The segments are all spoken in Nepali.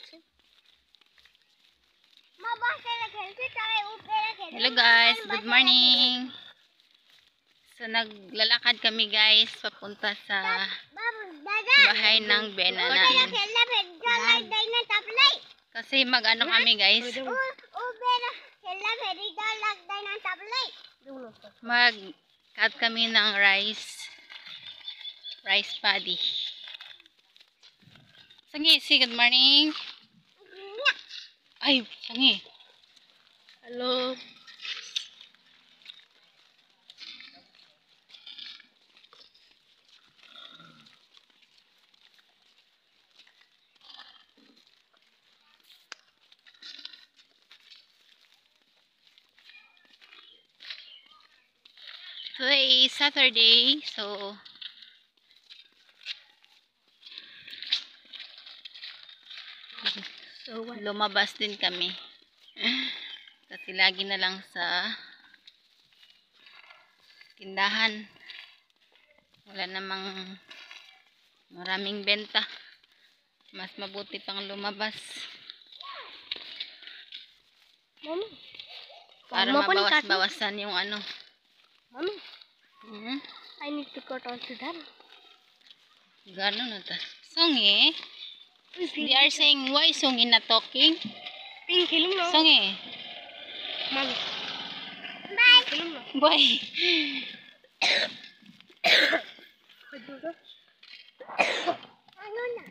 দেখছেন Hello guys, good morning. So naglalakad kami guys papunta sa bahay ng Benana. Kasi mag-ano kami guys? Mag-cut kami ng rice. Rice paddy. So guys, good morning. Ay, Sangi. Hello. Today is Saturday, so So lumabas din kami. Kasi lagi na lang sa tindahan. Wala namang maraming benta. Mas mabuti pang lumabas Mami. para mabawas-bawasan yung ano. Mami, Hmm? I need to cut also that. Gano'n na ta. Songi, They are saying why Sung in talking? Ping kilom na. Sung. E? Mag. Bye. Kilom. Bye. ano na?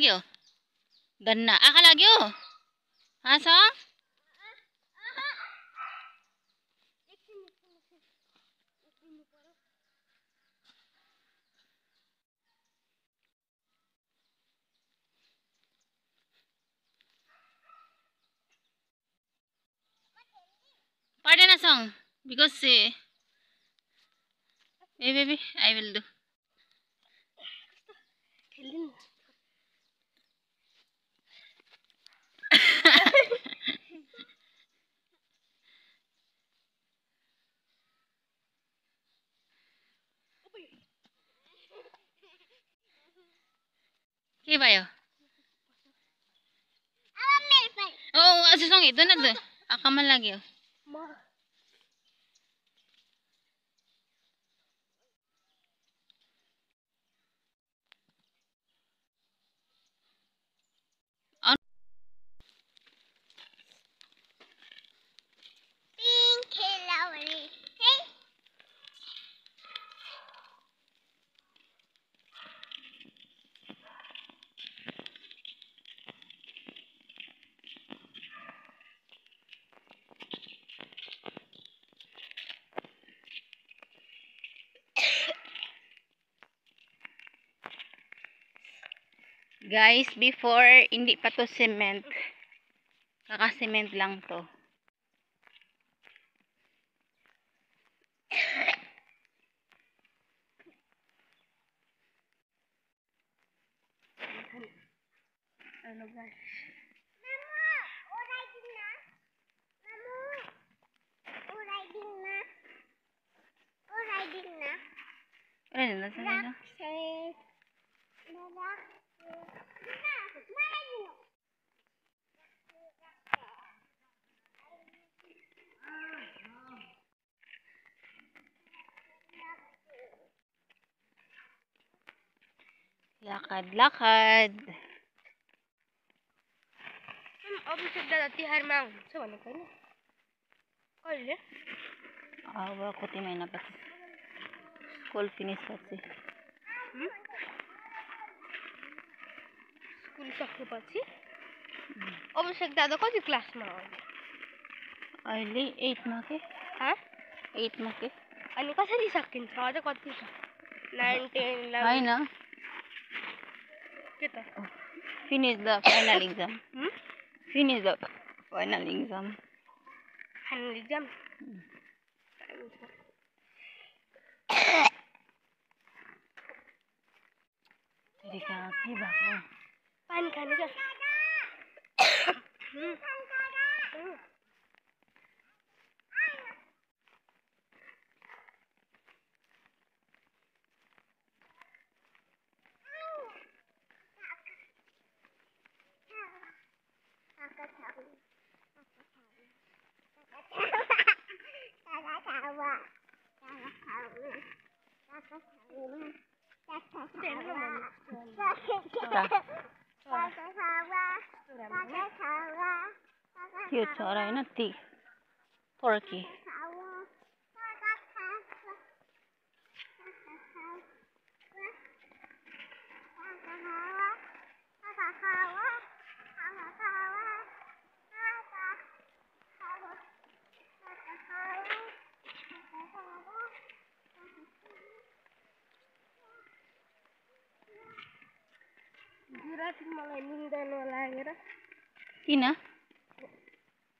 लाग्यो धन्न आँखा लाग्यो हाँस Pardon a song. Because say, hey baby, I will do. खेलूं ना Okay ba yun? Alam mo pa Guys, before, hindi pa to cement. Kaka-cement lang to. Ano guys? Mama, uray din na. Mama, uray din na. Uray din na. Ano na, nasa na? Rock, Dada. lakad lakad Hmm, obisip na dati harmang. Sa wala ka na. Kali. Ah, wala ko timay na pati. School finish pati. Hmm? School sakto pati? Hmm. Obisip na dati class ma. Early 8 ma ke? Ha? 8 ma ke? अनि कसरी सकिन्छ अझ कति छ नाइन टेन होइन के त the final exam. हुँ? Finish the final exam final exam के भएको पानी खाने क्या मम्मी। त्यो चरा होइन ती पर्की जुराफी मलाई निन्दैन लागेर किन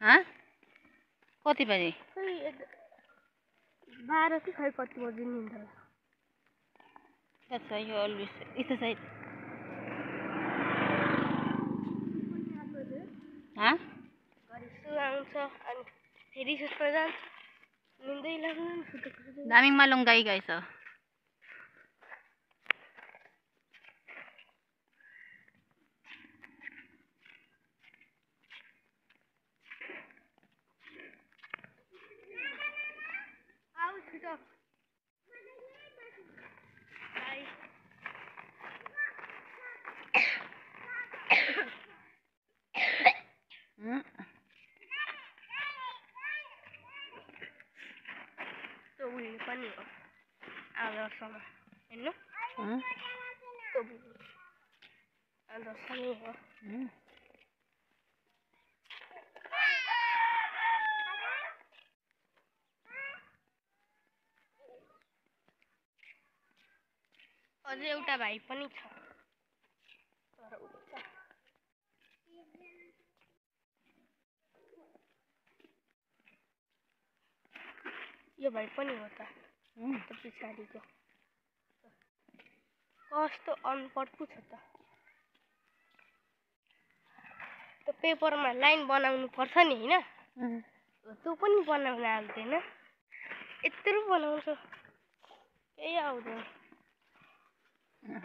हाँ कति बजे खै बाह्र कि खै कति बजी निन्दा That's why you always it's side. अनि được đây tôi con nữa à rồi xong rồi đến lúc tôi à rồi xong rồi अझै एउटा भाइ पनि छ तर। यो भाइ पनि हो त. त्यो पछाडिको कस्तो अनपढ पो छ त त्यो पेपरमा लाइन बनाउनु पर्छ नि होइन Hmm. तँ पनि बनाउन आउँदैन यत्रो बनाउँछ केही आउँदैन cycle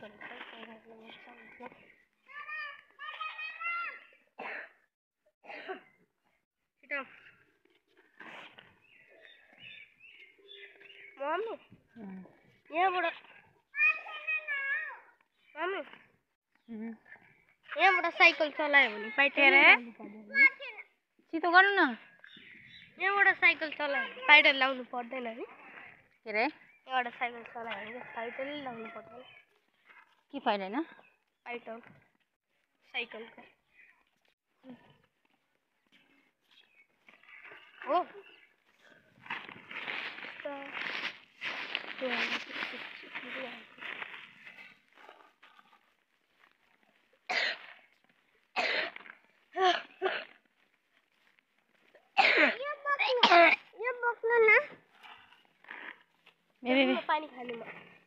cycle cycle cycle stuff. Mommy. Mm. Yeah, but. Mommy. Mm. Yeah, but cycle चलाए बोली पैदल है. ची तो करो ना. Yeah, but cycle चलाए. पैदल लाऊं पड़ते ना भी. क्या? Yeah, but cycle चलाए. पैदल लाऊं पड़ते. की फ़ाइल है ना? पैदल. साइकिल का. त- त्यो यो बोक्नु न बे बे बे पानी खानुमा हाँ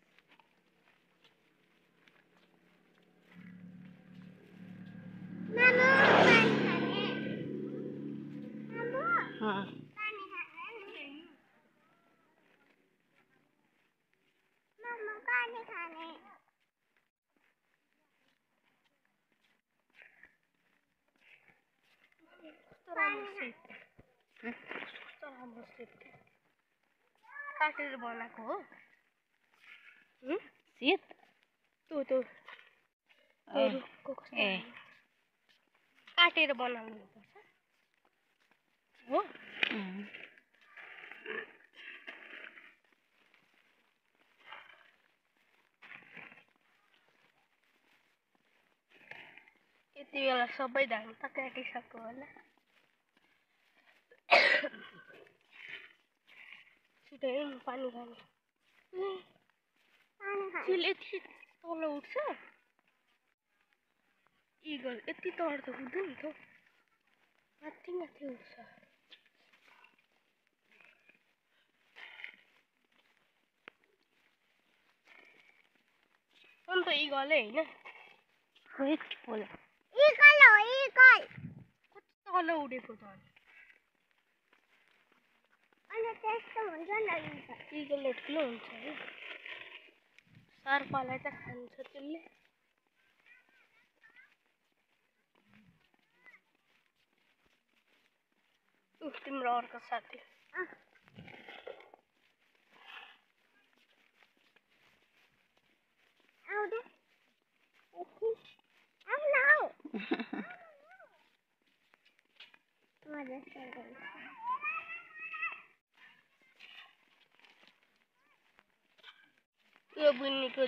राम्रो काटेर बनाएको हो सेप त्यो त्यो ए बनाउनु पर्छ यति बेला सबै धान त काटिसक्यो होला। সেটা পানি খানি ছেলে তলে উঠছে? ইগল এটি তলার তো বুঝুন তো। মাতি মাতি উঠছে। তো ইগলেই না? হয়েছে বলে। ইগল ইগল কত তলে উঠে কোথায় कति तल उडेको त अनि त्यस्तो हुन्छ नि इगलले ठुलो हुन्छ है सर्पलाई त खान्छ त्यसले तिम्रो अर्को साथी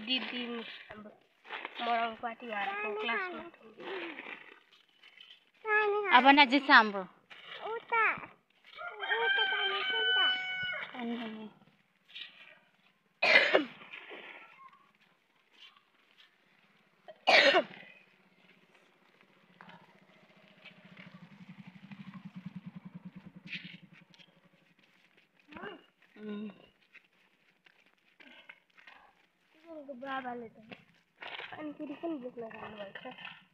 दिदी हाम्रो क्लासमा Apa na dyan sambo? मेरे बुरा लेते हैं। अंतिरिकन देखना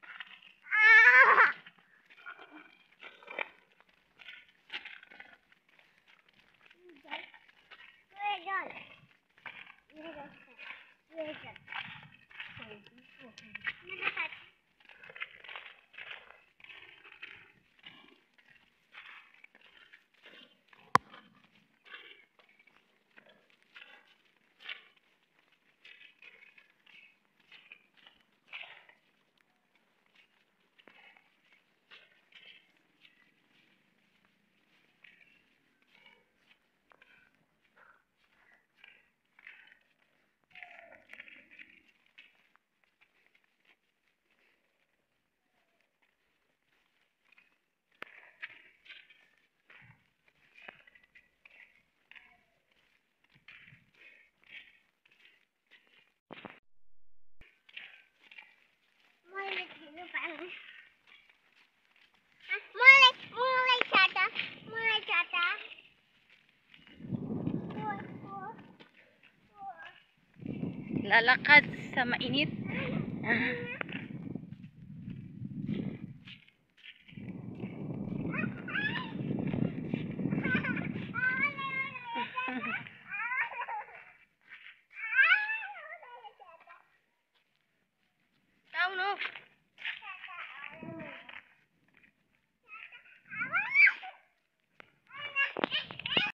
naglalakad sa mainit. Ah.